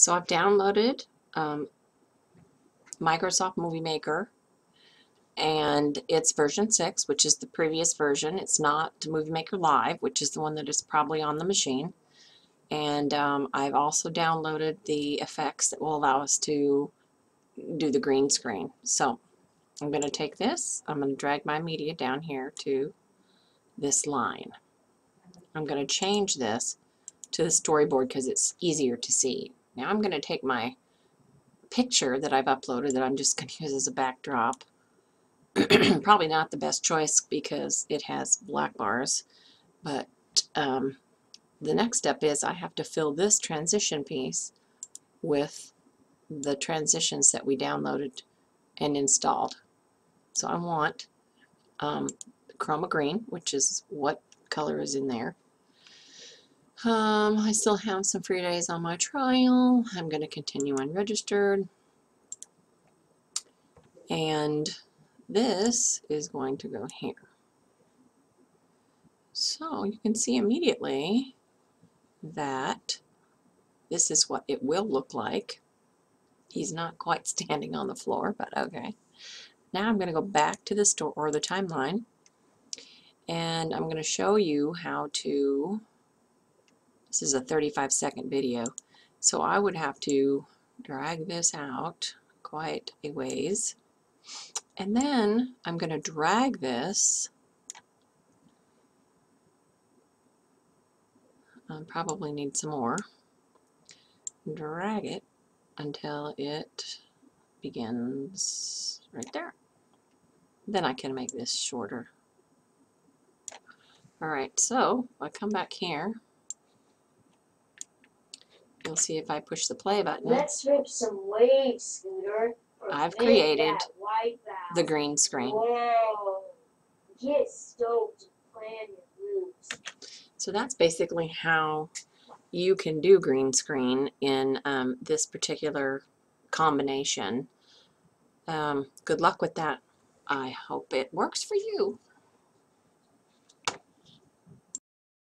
So I've downloaded um, Microsoft Movie Maker and it's version 6 which is the previous version. It's not Movie Maker Live which is the one that is probably on the machine and um, I've also downloaded the effects that will allow us to do the green screen. So I'm going to take this, I'm going to drag my media down here to this line. I'm going to change this to the storyboard because it's easier to see. Now I'm going to take my picture that I've uploaded that I'm just going to use as a backdrop. Probably not the best choice because it has black bars, but um, the next step is I have to fill this transition piece with the transitions that we downloaded and installed. So I want um, chroma green, which is what color is in there. Um, I still have some free days on my trial. I'm going to continue unregistered. And this is going to go here. So you can see immediately that this is what it will look like. He's not quite standing on the floor, but okay. Now I'm going to go back to the store or the timeline and I'm going to show you how to this is a 35 second video. So I would have to drag this out quite a ways. And then I'm going to drag this I probably need some more. Drag it until it begins right there. Then I can make this shorter. Alright so I come back here You'll see if I push the play button. Let's rip some waves, Scooter. I've created that wipe out. the green screen. Whoa. Get stoked to plan your moves. So that's basically how you can do green screen in um, this particular combination. Um, good luck with that. I hope it works for you.